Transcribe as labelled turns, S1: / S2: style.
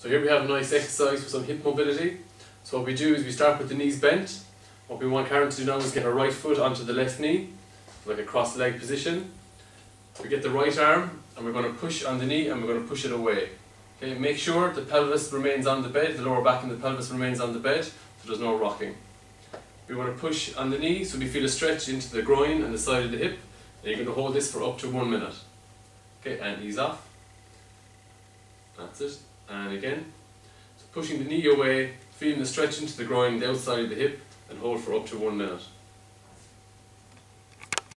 S1: So here we have a nice exercise for some hip mobility. So what we do is we start with the knees bent. What we want Karen to do now is get her right foot onto the left knee, like a cross leg position. We get the right arm and we're going to push on the knee and we're going to push it away. Okay, make sure the pelvis remains on the bed, the lower back and the pelvis remains on the bed, so there's no rocking. We want to push on the knee so we feel a stretch into the groin and the side of the hip. And you're going to hold this for up to one minute. Okay, and ease off. That's it. And again. So pushing the knee away, feeling the stretch into the groin, the outside of the hip, and hold for up to one minute.